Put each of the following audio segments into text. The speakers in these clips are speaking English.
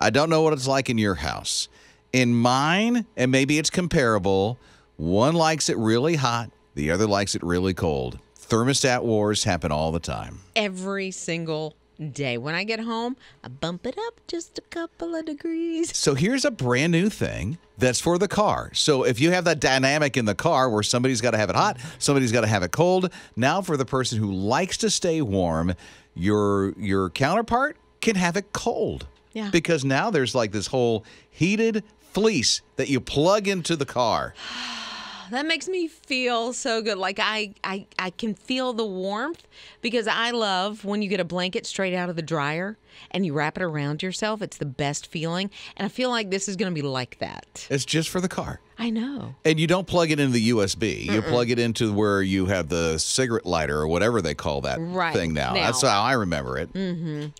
I don't know what it's like in your house. In mine, and maybe it's comparable, one likes it really hot, the other likes it really cold. Thermostat wars happen all the time. Every single day. When I get home, I bump it up just a couple of degrees. So here's a brand new thing that's for the car. So if you have that dynamic in the car where somebody's got to have it hot, somebody's got to have it cold, now for the person who likes to stay warm, your your counterpart can have it cold. Yeah. Because now there's like this whole heated fleece that you plug into the car. That makes me feel so good. Like I, I, I can feel the warmth because I love when you get a blanket straight out of the dryer and you wrap it around yourself. It's the best feeling. And I feel like this is going to be like that. It's just for the car. I know. And you don't plug it into the USB. You plug it into where you have the cigarette lighter or whatever they call that Right, thing now. now. That's how I remember it.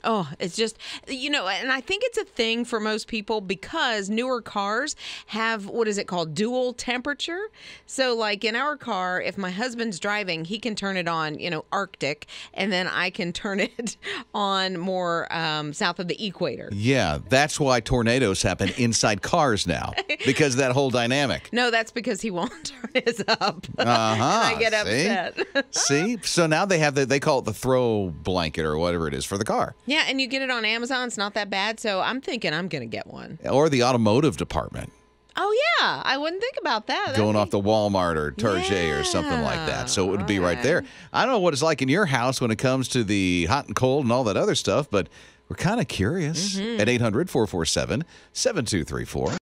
Oh, it's just, you know, and I think it's a thing for most people because newer cars have what is it called? Dual temperature. So, like in our car, if my husband's driving, he can turn it on, you know, Arctic, and then I can turn it on more um, south of the equator. Yeah, that's why tornadoes happen inside cars now because that whole dynamic. No, that's because he won't turn his up. Uh huh. I get see? upset. see, so now they have the they call it the throw blanket or whatever it is for the car yeah, and you get it on Amazon. It's not that bad. So I'm thinking I'm going to get one. or the automotive department Oh, yeah. I wouldn't think about that. That'd going be- off the Walmart or Target or something like that. So it would be right there. I don't know what it's like in your house when it comes to the hot and cold and all that other stuff, but we're kind of curious at 800 447 7234.